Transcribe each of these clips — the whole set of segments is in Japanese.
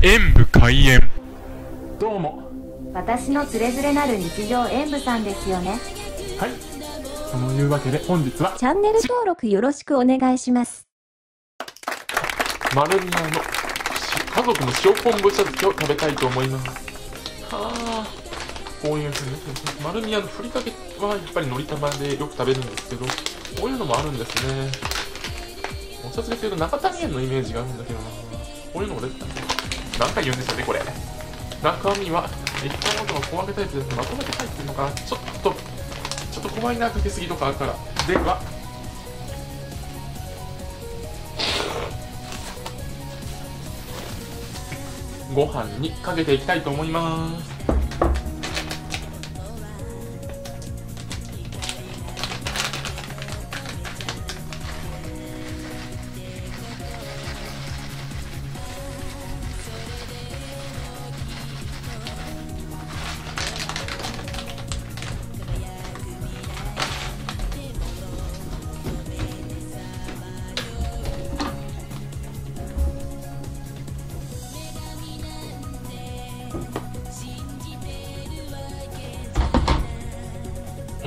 演武開演。どうも。私のつれづれなる日常演舞さんですよね。はい。そのいうわけで本日は。チャンネル登録よろしくお願いします。丸宮の家族の塩昆布茶漬けを食べたいと思います。はあこういうふうに丸宮のふりかけはやっぱりのり玉でよく食べるんですけどこういうのもあるんですね。お茶漬けっていうと中谷園のイメージがあるんだけどな。こういうのも出てたね何回言うんですよねこれ。中身は一般ごとの小分けタイプですまとめて入ってるのかな。ちょっとちょっと怖いなかけすぎとかあるから。では。ご飯にかけていきたいと思います。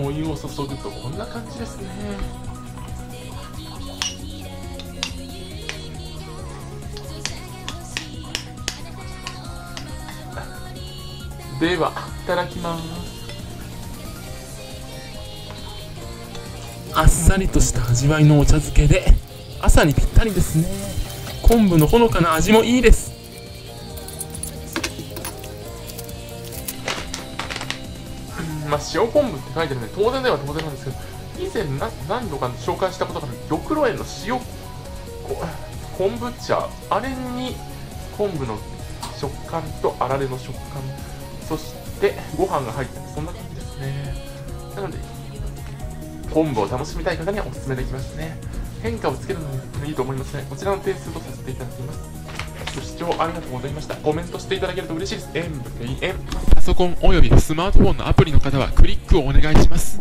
お湯を注ぐとこんな感じですね。ではいただきます。あっさりとした味わいのお茶漬けで朝にぴったりですね。昆布のほのかな味もいいです。まあ、塩昆布って書いてるんで当然では当然なんですけど以前何度か紹介したことがある玉露園の塩昆布茶あれに昆布の食感とあられの食感そしてご飯が入ってるそんな感じですね。なので昆布を楽しみたい方にはおすすめできますね。変化をつけるのにいいと思いますね。こちらの点数とさせていただきます。ご視聴ありがとうございました。コメントしていただけると嬉しいです。演武演パソコンおよびスマートフォンのアプリの方はクリックをお願いします。